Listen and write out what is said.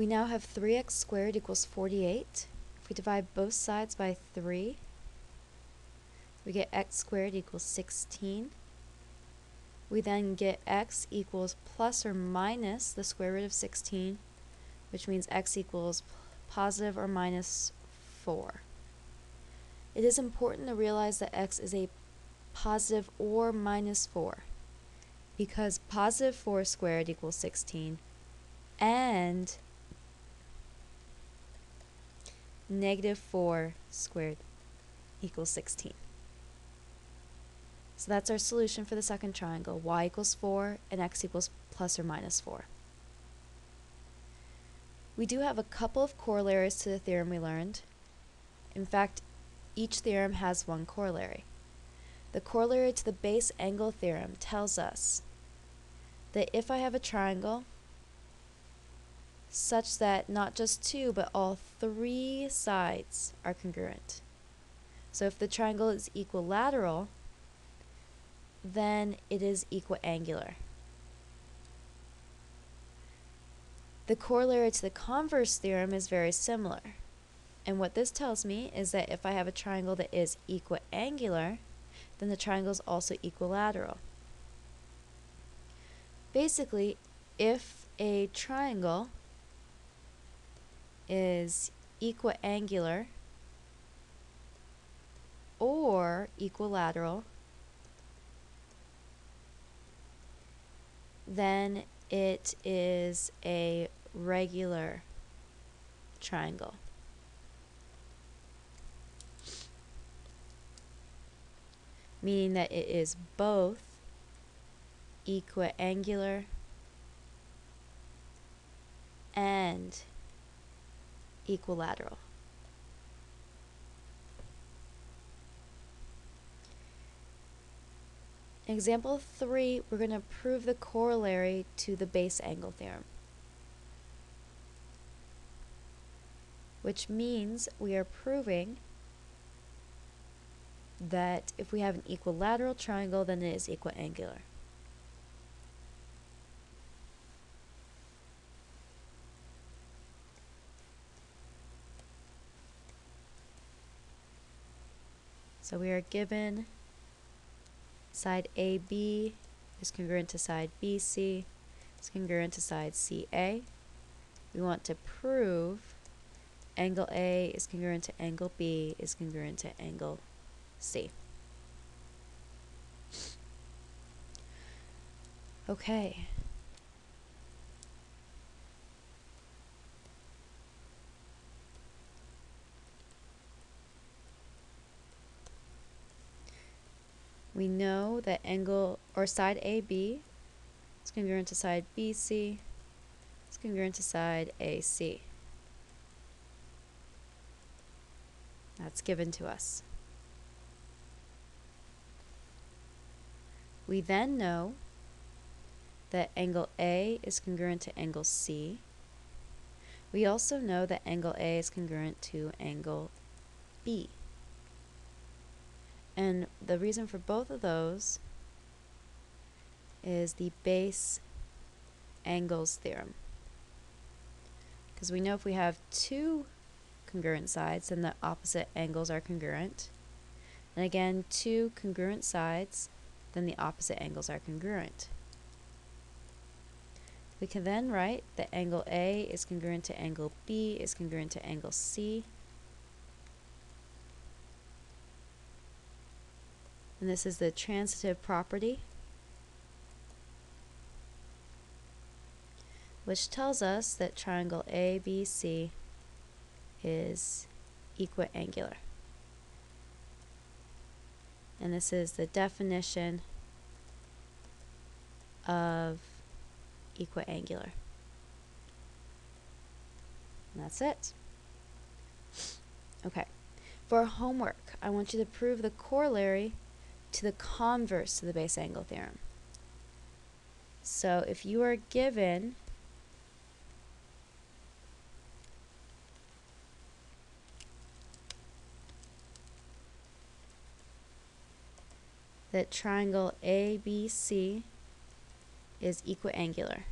We now have 3x squared equals 48. If we divide both sides by 3, we get x squared equals 16. We then get x equals plus or minus the square root of 16, which means x equals positive or minus 4. It is important to realize that x is a positive or minus 4 because positive 4 squared equals 16 and negative 4 squared equals 16. So that's our solution for the second triangle, y equals 4 and x equals plus or minus 4. We do have a couple of corollaries to the theorem we learned. In fact, each theorem has one corollary. The corollary to the base angle theorem tells us that if I have a triangle such that not just two but all three sides are congruent. So if the triangle is equilateral, then it is equiangular. The corollary to the converse theorem is very similar. And what this tells me is that if I have a triangle that is equiangular, then the triangle is also equilateral. Basically, if a triangle is equiangular or equilateral, then it is a regular triangle. Meaning that it is both equiangular and equilateral. Example 3, we're going to prove the corollary to the base angle theorem. Which means we are proving that if we have an equilateral triangle, then it is equiangular. So we are given side AB is congruent to side BC, is congruent to side CA. We want to prove angle A is congruent to angle B is congruent to angle C. Okay. We know that angle or side AB is congruent to side BC, it's congruent to side AC. That's given to us. We then know that angle A is congruent to angle C. We also know that angle A is congruent to angle B. And the reason for both of those is the base angles theorem. Because we know if we have two congruent sides, then the opposite angles are congruent. And again, two congruent sides, then the opposite angles are congruent. We can then write that angle A is congruent to angle B is congruent to angle C. and this is the transitive property which tells us that triangle ABC is equiangular. And this is the definition of equiangular. And that's it. Okay. For homework, I want you to prove the corollary to the converse to the base angle theorem. So if you are given that triangle ABC is equiangular.